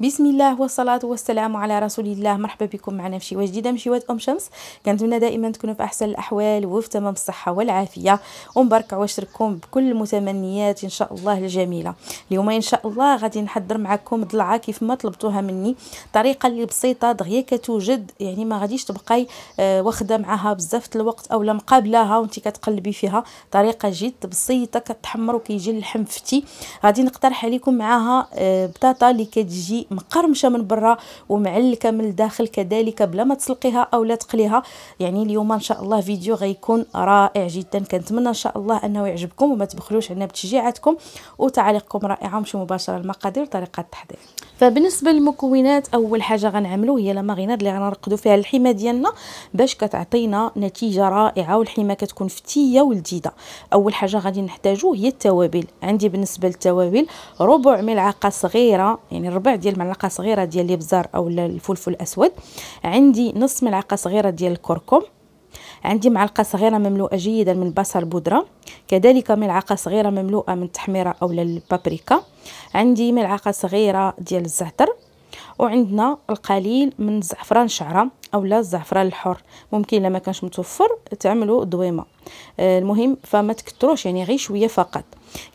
بسم الله والصلاة والسلام على رسول الله. مرحبا بكم معنا في شيوة جديدة من شيوات أم شمس كنتمنى دائما تكونوا في أحسن الأحوال وفي تمام الصحة والعافية. ومبارك عواشركم بكل المتمنيات إن شاء الله الجميلة. اليوم إن شاء الله غادي نحضر معكم ضلعة كيف ما طلبتوها مني. طريقة اللي بسيطة دغيا كتوجد يعني ما غاديش تبقاي آه واخدة معها بزاف الوقت أو مقابلاها وانت كتقلبي فيها. طريقة جد بسيطة كتحمر وكيجي اللحم فتي. غادي نقترح عليكم معاها آه بطاطا اللي كتجي مقرمشة من برا ومعلكة من الداخل كذلك بلا ما تسلقيها أو لا تقليها. يعني اليوم إن شاء الله فيديو غيكون رائع جدا. كنتمنى إن شاء الله أنه يعجبكم وما تبخلوش عنا بتشجيعاتكم وتعاليقكم رائعة ونمشيو مباشرة المقادير وطريقه التحضير. فبالنسبة للمكونات أول حاجة غنعملو هي لا ماريناد اللي غنرقدو فيها الحمى ديالنا باش كتعطينا نتيجة رائعة والحمى كتكون فتية ولذيذة. أول حاجة غادي نحتاجو هي التوابل. عندي بالنسبة للتوابل ربع ملعقة صغيرة يعني ربع ديال معلقه صغيرة ديال الابزار أو الفلفل الأسود. عندي نص ملعقة صغيرة ديال الكركم. عندي معلقة صغيرة مملوءة جيدا من بصل بودرة. كذلك ملعقة صغيرة مملوءة من التحميره أو البابريكا. عندي ملعقة صغيرة ديال الزعتر. وعندنا القليل من زعفران شعرة اولا الزعفران الحر. ممكن لما كانش متوفر تعملوا دويمة. آه، المهم فما تكثروش يعني غير شوية فقط.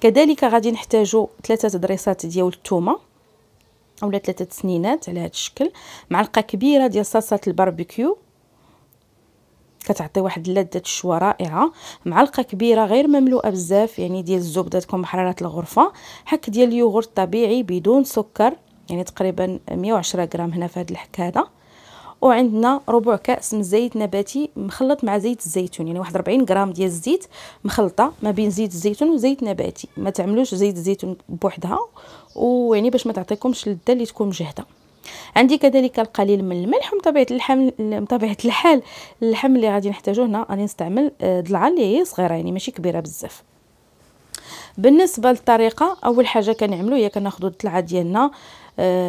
كذلك غادي نحتاجوا ثلاثة ضريسات ديال الثومه أولا ثلاثة سنينات على هذا الشكل معلقة كبيرة ديال صلصة الباربيكيو. كتعطي واحد لذة الشوا رائعة. معلقة كبيرة غير مملوءة بزاف يعني ديال الزبدة تكون بحرارة الغرفة. حك ديال اليوغورت طبيعي بدون سكر يعني تقريبا 110 غرام هنا في هذا. الحك وعندنا ربع كاس من زيت نباتي مخلط مع زيت الزيتون يعني واحد 40 غرام ديال الزيت مخلطة ما بين زيت الزيتون وزيت نباتي. ما تعملوش زيت الزيتون بوحدها ويعني باش ما تعطيكمش اللذه اللي تكون مجهده عندي كذلك القليل من الملح وبطبيعه الحال بطبيعه الحال اللحم اللي غادي نحتاجوه هنا غادي نستعمل آه، ضلعه اللي هي صغيرة يعني ماشي كبيرة بزاف. بالنسبة للطريقة أول حاجة كنعملو هي كناخذوا الضلعه ديالنا آه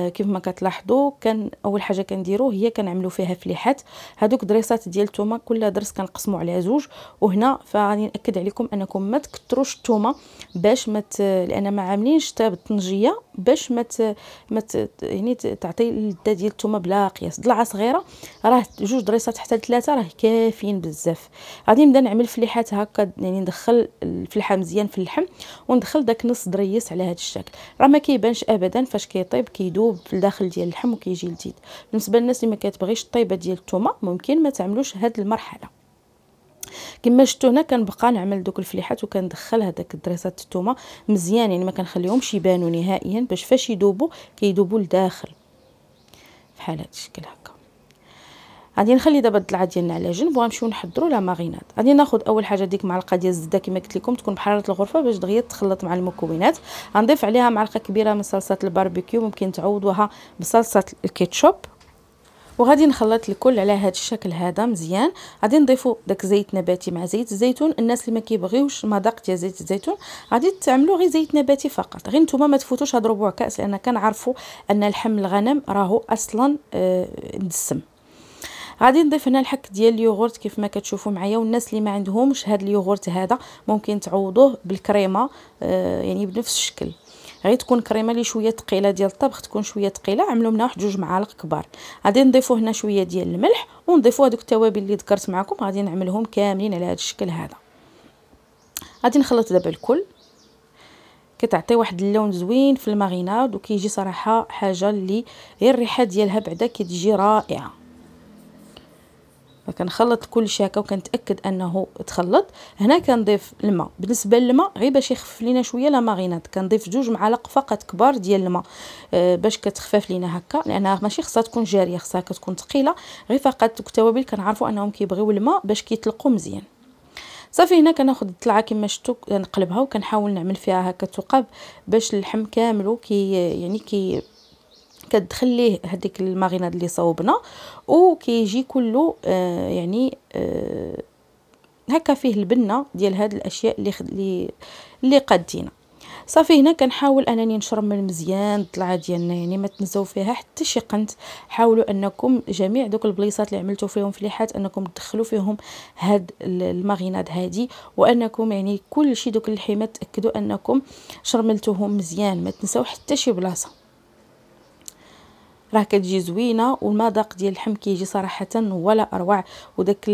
كيف ما كتلاحظوا كان أول حاجة كنديرو هي كنعملوا فيها فليحات. هذوك دريسات ديال الثومه كل درس كنقسموا على زوج. وهنا فغادي نأكد عليكم أنكم ما تكثروش الثومه باش ما لأن ما عاملينش حتى بالطنجيه باش ما ما يعني تعطي اللذه ديال الثومه بلا قياس. ضلعة صغيرة راه جوج دريسات حتى ثلاثة راه كافيين بزاف. غادي نبدأ نعمل فليحات هكا يعني ندخل الفلحة مزيان في اللحم وندخل داك نص دريس على هذا الشكل. راه ما كيبانش ابدا فاش كيطيب كيدوب في الداخل ديال اللحم وكيجي لذيذ. بالنسبة للناس اللي ما كتبغيش الطيبة ديال الثومه ممكن ما تعملوش هاد المرحلة. كما شفتوا هنا كنبقى نعمل دوك الفليحات وكندخل هذاك الدريسات الثومه مزيان يعني ما كنخليهمش يبانوا نهائيا باش فاش يذوبوا كيذوبوا لداخل. بحال هذا الشكل هكا غادي نخلي دابا الضلعه ديالنا على جنب وغنمشيو نحضروا لا ماريناد غادي ناخذ أول حاجة ديك معلقة ديال الزبدة كما قلت لكم تكون بحرارة الغرفة باش دغيا تخلط مع المكونات. غنضيف عليها معلقة كبيرة من صلصة الباربيكيو ممكن تعوضوها بصلصة الكيتشوب. وغادي نخلط الكل على هذا الشكل هذا مزيان. غادي نضيفوا داك زيت نباتي مع زيت الزيتون. الناس اللي ما كيبغيوش المذاق ديال زيت الزيتون غادي تعملوا غير زيت نباتي فقط. غير نتوما ما تفوتوش هاد ربع كاس لأن كنعرفوا أن لحم الغنم راهو أصلا آه غادي نضيف هنا الحك ديال اليوغورت كيف ما كتشوفوا معايا والناس اللي ما عندهمش هاد اليوغورت هذا ممكن تعوضوه بالكريمة آه يعني بنفس الشكل. غير تكون كريمة لي شوية ثقيله ديال الطبخ تكون شوية ثقيله عملوا منها واحد جوج معالق كبار. غادي نضيفوا هنا شوية ديال الملح ونضيفوا هذوك التوابل اللي ذكرت معكم غادي نعملهم كاملين على هذا الشكل هذا. غادي نخلط دابا الكل. كتعطي واحد اللون زوين في الماريناد وكيجي صراحة حاجة اللي غير الريحة ديالها بعدا كتجي رائعة. فكنخلط كل شيء هكا وكنتاكد أنه تخلط. هنا كنضيف الماء. بالنسبة للماء غير باش يخفف لينا شوية لا ماريناد كنضيف جوج معالق فقط كبار ديال الماء. آه باش كتخفف لينا هكا لأنها ماشي خصها تكون جارية خصها كتكون ثقيلة. غير فقط التوابل كنعرفوا أنهم كيبغيو الماء باش كيطلقوا مزيان. صافي هنا كناخذ الطلعة كما شفتوا نقلبها وكنحاول نعمل فيها هكا ثقب باش اللحم كامل كي يعني كي كتدخل ليه هذيك الماريناد اللي صوبنا وكيجي كله آه يعني آه هكا فيه البنة ديال هاد الأشياء اللي اللي اللي قادينا. صافي هنا كنحاول أنني نشرمل مزيان الطلعه ديالنا يعني ما تنساو فيها حتى شي قنت. حاولوا أنكم جميع دوك البليصات اللي عملتوا فيهم فليحات أنكم تدخلوا فيهم هاد الماريناد هادي وأنكم يعني كل شي دوك اللحيمات تأكدوا أنكم شرملتوهم مزيان ما تنساو حتى شي بلاصة. راه كتجي زوينة والمذاق ديال اللحم كيجي صراحة ولا أروع. وداك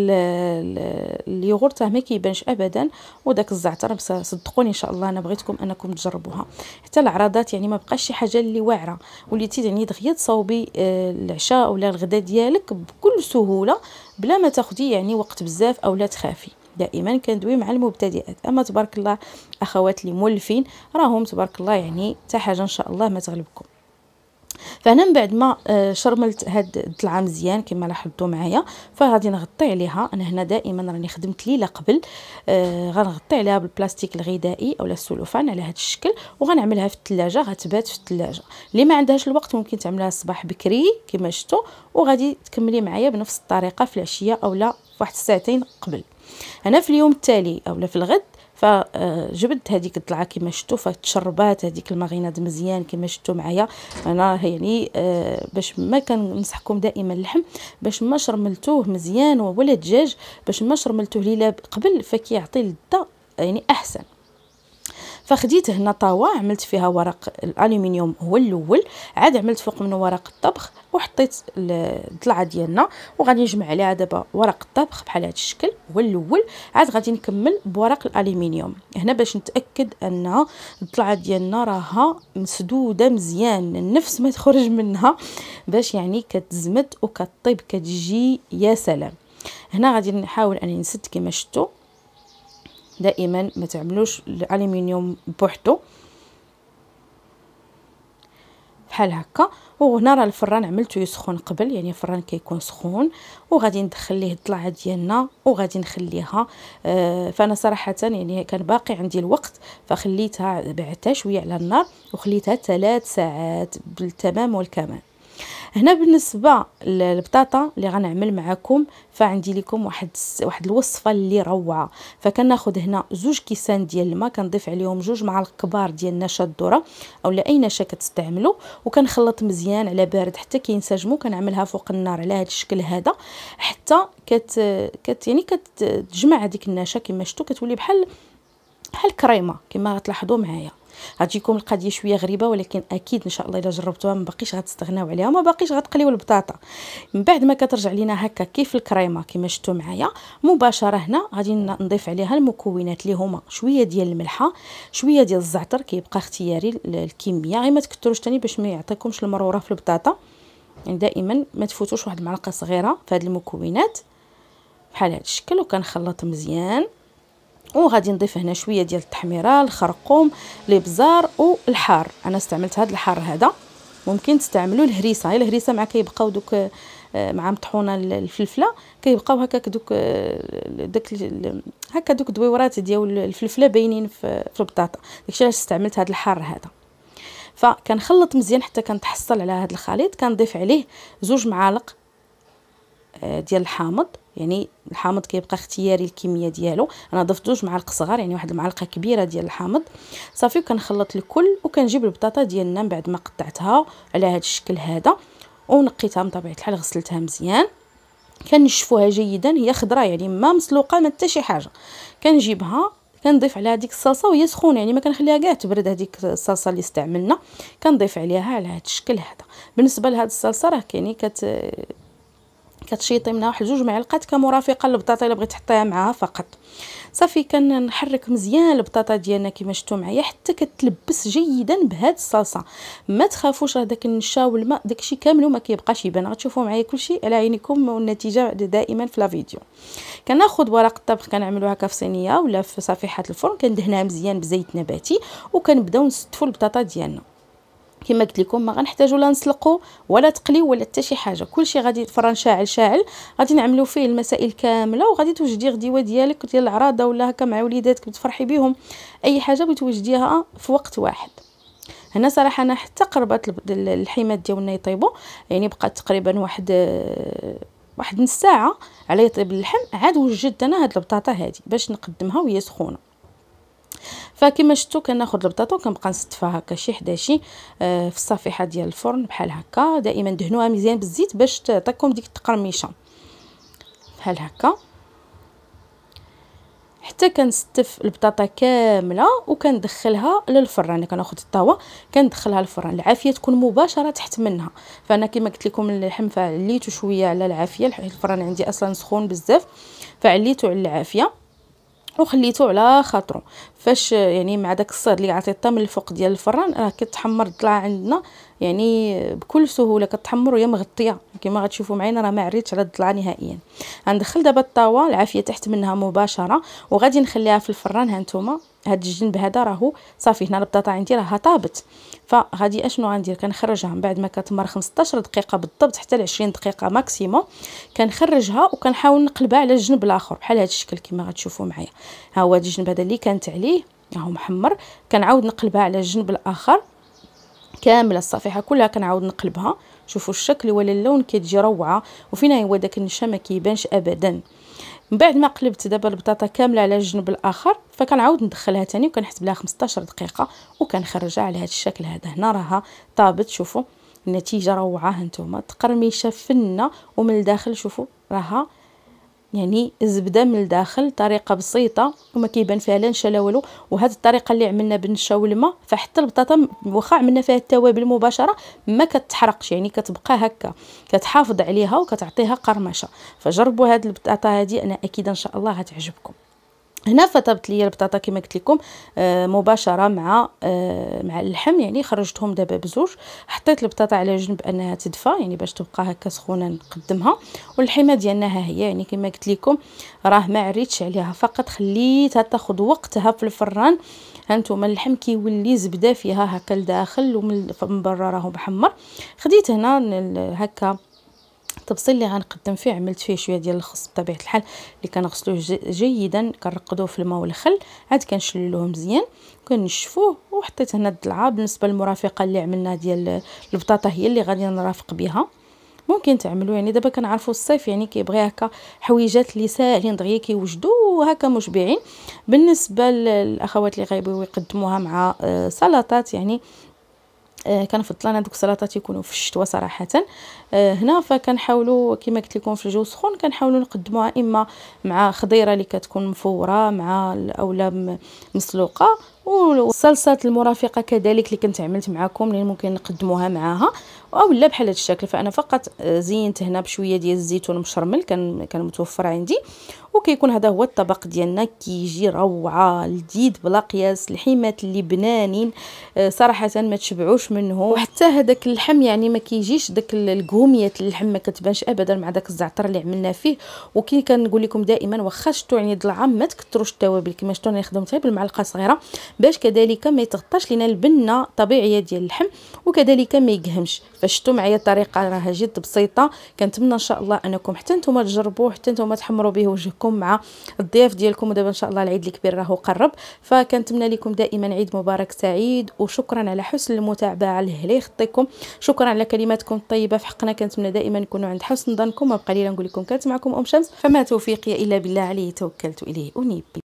اليوغورت ما كيبانش ابدا. وداك الزعتر صدقوني إن شاء الله أنا بغيتكم أنكم تجربوها. حتى العراضات يعني ما بقاش شي حاجة اللي واعرة. وليتي يعني دغيا تصاوبي آه، العشاء ولا الغداء ديالك بكل سهولة بلا ما تاخدي يعني وقت بزاف أو لا تخافي. دائما كندوي مع المبتدئات. أما تبارك الله أخوات اللي مولفين راهم تبارك الله يعني حتى حاجة إن شاء الله ما تغلبكم. فانا من بعد ما آه، شرملت هاد الضلعه مزيان كما لاحظتوا معايا فغادي نغطي عليها. أنا هنا دائما راني خدمت ليلة قبل آه غنغطي عليها بالبلاستيك الغذائي أولا السلوفان على هذا الشكل وغنعملها في الثلاجه غتبات في الثلاجه اللي ما عندهاش الوقت ممكن تعملها الصباح بكري كما شفتوا وغادي تكملي معايا بنفس الطريقة في العشية أولا واحد الساعتين قبل. أنا في اليوم التالي أولا في الغد فجبت هذيك الطلعة كما شفتوا فتشربات هذيك الماغيناد مزيان كما شفتوا معايا. أنا يعني آه، باش ما كننصحكم دائما اللحم باش ما شرملتوه مزيان ولا الدجاج باش ما شرملتوه ليلة قبل فكيعطي لذه يعني أحسن. فخديت هنا طاوه عملت فيها ورق الألومنيوم هو الأول عاد عملت فوق منه ورق الطبخ وحطيت الضلعه ديالنا وغادي نجمع عليها دابا ورق الطبخ بحال هذا الشكل هو الأول. عاد غادي نكمل بورق الألومنيوم. هنا باش نتأكد أن الضلعه ديالنا راها مسدودة مزيان النفس ما تخرج منها باش يعني كتزمت وكطيب كتجي يا سلام. هنا غادي نحاول أني نسد كما شفتوا دائما ما تعملوش الالومنيوم بوحدو. بحال هكا. وهنا راه الفران عملته يسخن قبل يعني الفران كيكون سخون. وغادي ندخل ليه الطلعة ديالنا وغادي نخليها. آه فأنا صراحة يعني كان باقي عندي الوقت فخليتها بعتها شوية على النار وخليتها ثلاث ساعات بالتمام والكمال. هنا بالنسبة للبطاطا اللي غنعمل معكم فعندي لكم واحد واحد الوصفة اللي روعة. فكناخذ هنا زوج كيسان ديال الماء كنضيف عليهم جوج معالق كبار ديال نشا الذرة اولا أي نشا كتستعملوا وكنخلط مزيان على بارد حتى كينسجموا كنعملها فوق النار على هذا الشكل هذا. حتى كت, كت يعني كتجمع هذيك النشا كما شفتوا كتولي بحال بحال كريمة كما غتلاحظوا معايا. غتجيكم القضية شوية غريبة ولكن أكيد إن شاء الله إلا جربتوها ما باقيش غتستغناو عليها ما باقيش غتقليو البطاطا. من بعد ما كترجع لينا هكا كيف الكريمة كما شفتوا معايا مباشرة هنا غادي نضيف عليها المكونات اللي هما. شوية ديال الملحة شوية ديال الزعتر كيبقى اختياري الكمية. غير ما تكثروش ثاني باش ما يعطيكمش المرورة في البطاطا. يعني دائما ما تفوتوش واحد المعلقة صغيرة في هذه المكونات بحال هذا الشكل وكنخلط مزيان. وغادي نضيف هنا شوية ديال التحميرة الخرقوم الإبزار والحار. أنا استعملت هذا الحار هذا. ممكن تستعملوا الهريسة. الهريسة مع كيبقاو دوك آه، مع مطحونة الفلفلة كيبقاو هكاك دوك آه، داك هكا دوك دويورات ديال الفلفلة باينين في البطاطا. داكشي علاش استعملت هذا الحار هذا. فكنخلط مزيان حتى كنتحصل على هذا الخليط. كنضيف عليه زوج معالق آه، ديال الحامض. يعني الحامض كيبقى اختياري الكمية ديالو. أنا ضفت جوج معالق صغار يعني واحد المعلقة كبيرة ديال الحامض. صافي كنخلط الكل وكنجيب البطاطا ديالنا من بعد ما قطعتها على هذا الشكل هذا. ونقيتها من طبيعه الحال غسلتها مزيان. كنشفوها جيدا هي خضراء يعني ما مسلوقة ما حتى شي حاجة. كنجيبها كنضيف عليها ديك الصلصة وهي سخونة يعني ما كنخليها كاع تبرد هذيك الصلصة اللي استعملنا. كنضيف عليها على هذا الشكل هذا. بالنسبة لهاد الصلصة راه كاينة كت كتشيطي منها واحد جوج معلقات كمرافقة للبطاطا الا بغيتي تحطيها معاها فقط. صافي كنحرك مزيان البطاطا ديالنا كما شفتوا معايا حتى كتلبس جيدا بهاد الصلصة. ما تخافوش راه داك النشا والماء داكشي كامل وما كيبقاش يبان. غتشوفوا معايا كلشي على عينيكم والنتيجة دائما في لا فيديو. كناخذ ورق الطبخ كنعملو هكا في صينيه ولا في صفيحة الفرن. كندهنها مزيان بزيت نباتي وكنبداو نستفوا البطاطا ديالنا. كما قلت لكم ما غنحتاجوا لا نسلقوا ولا تقليو ولا حتى شي حاجة. كلشي غادي الفران شاعل شاعل غادي نعملوا فيه المسائل كاملة وغادي توجدي غديوة ديالك ديال العراضه ولا هكا مع وليداتك تفرحي بهم أي حاجة بتوجديها في وقت واحد. هنا صراحة أنا حتى قربت الحيمات ديالنا يطيبوا يعني بقات تقريبا واحد واحد نص ساعة على يطيب اللحم. عاد وجدت أنا هاد البطاطا هادي باش نقدمها وهي سخونة. فكما شفتوا كناخذ البطاطا وكنبقى نستفها هكا شي حداشي آه في الصفيحة ديال الفرن بحال هكا. دائما دهنوها مزيان بالزيت باش تعطيكم ديك التقرميشة. بحال هكا. حتى كنستف البطاطا كاملة وكندخلها للفران. كناخذ الطاوة كندخلها للفران. العافية تكون مباشرة تحت منها. فأنا كما قلت لكم اللحم فعليته شوية على العافية. الفران عندي أصلا سخون بزاف فعليته على العافية. وخليته على خاطرو. فاش يعني مع داك الصهد اللي عطيته من الفوق ديال الفران راه كتحمر الضلع عندنا يعني بكل سهولة كتحمر وهي مغطية. كما غتشوفوا معايا راه ما عريتش على الضلع نهائيا. غندخل دابا الطاوه العافية تحت منها مباشرة وغادي نخليها في الفران ها نتوما. هاد الجنب هذا راهو صافي هنا البطاطا عندي راها طابت. فغادي اشنو غندير؟ كنخرجها من بعد ما كتمر 15 دقيقة بالضبط حتى ل 20 دقيقة maximum. كنخرجها وكنحاول نقلبها على الجنب الآخر بحال هذا الشكل كما غتشوفوا معايا. ها هو هذا الجنب هذا اللي كانت عليه راهو محمر. كنعاود نقلبها على الجنب الآخر كاملة الصفيحة كلها كنعاود نقلبها. شوفوا الشكل ولا اللون كتجي روعة وفينا هو داك النشا ما كيبانش ابدا. من بعد ما قلبت دابا البطاطا كاملة على الجنب الآخر فكنعاود ندخلها تاني وكنحسب لها 15 دقيقة وكنخرجها على هذا الشكل هذا. هنا راها طابت شوفوا النتيجة روعة هانتوما تقرميشة فنة ومن الداخل شوفوا راها يعني الزبدة من الداخل طريقة بسيطة وما كيبان فيها لا نشا لا والو. وهذه الطريقة اللي عملنا بالنشا والماء فحتى البطاطا واخا عملنا فيها التوابل مباشرة ما كتحرقش يعني كتبقى هكا كتحافظ عليها وكتعطيها قرمشة. فجربوا هذه البطاطا هذه أنا أكيد إن شاء الله غتعجبكم هنا فطبت لي البطاطا كما قلت لكم آه مباشرة مع آه مع اللحم يعني خرجتهم دابا بزوج. حطيت البطاطا على جنب أنها تدفى يعني باش تبقى هكا سخونة نقدمها. واللحمة ديالنا ها هي يعني كما قلت لكم راه ما عريتش عليها. فقط خليتها تاخذ وقتها في الفران. هانتوما اللحم كيولي زبدة فيها هكا لداخل ومن برا راهو محمر خديت هنا هكا الطبسيل اللي غنقدم فيه. عملت فيه شوية ديال الخص بطبيعة الحال اللي كنغسلوه جيدا كنرقدوه في الماء والخل. عاد كنشللوه مزيان كنشفوه وحطيت هنا الضلعه بالنسبة للمرافقة اللي عملنا ديال البطاطا هي اللي غادي نرافق بها ممكن تعملوا يعني دابا كنعرفوا الصيف يعني كيبغي هكا حويجات اللي ساهلين دغيا كيوجدوا هكا مشبعين. بالنسبة للأخوات اللي غايبغيو يقدموها مع آه، سلطات يعني كنفضل أنا دوك السلطات يكونوا في الشتوى صراحة. آه هنا فكنحاولوا كما قلت لكم في الجو سخون كنحاولوا نقدموها إما مع خضيرة اللي كتكون مفورة مع اولا مسلوقة والصلصات المرافقة كذلك اللي كنت عملت معكم اللي ممكن نقدموها معاها. أو لا بحال هذا الشكل فأنا فقط زينت هنا بشوية ديال الزيتون مشرمل كان كان متوفر عندي. وكيكون هذا هو الطبق ديالنا كيجي روعة لذيذ بلا قياس الحيمات اللي بنانين آه، صراحة ما تشبعوش منه وحتى هذاك اللحم يعني ما كيجيش داك الكهوميات اللحم ما كتبانش ابدا مع داك الزعتر اللي عملنا فيه. وكي كنقول لكم دائما واخا شتو يعني ضلعه ما تكثروش التوابل كما شتو أنا خدمتها بالمعلقة صغيرة. باش كذلك ما يتغطاش لينا البنة طبيعية ديال اللحم وكذلك ما يقهمش. فشتو معايا الطريقة راها جد بسيطة. كنتمنى إن شاء الله أنكم حتى نتوما تجربوه حتى نتوما تحمروا به وجهكم. مع الضياف ديالكم ودابا إن شاء الله العيد الكبير راهو قرب. فكنتمنى لكم دائما عيد مبارك سعيد وشكرا على حسن المتابعة لهلا يخطيكم شكرا على كلماتكم الطيبة. في حقنا كنتمنى دائما نكونوا عند حسن ظنكم وبقى لي نقول لكم كانت معكم أم شمس. فما توفيقي إلا بالله عليه توكلت إليه. أنيب.